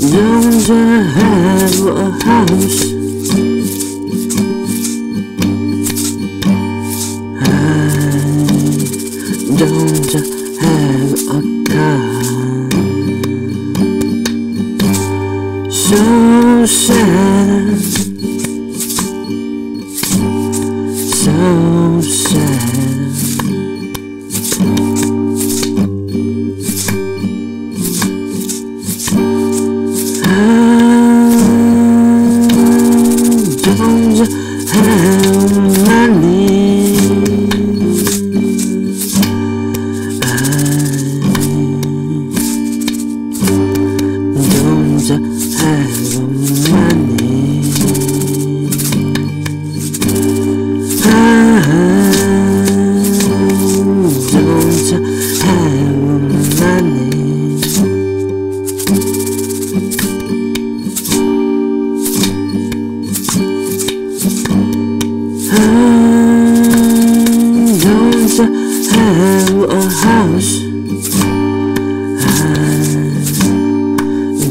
Don't have a house? Don't you have a car? So sad, so to have a house I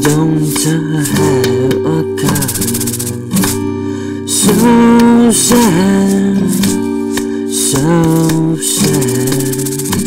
don't have a car. So sad. So sad.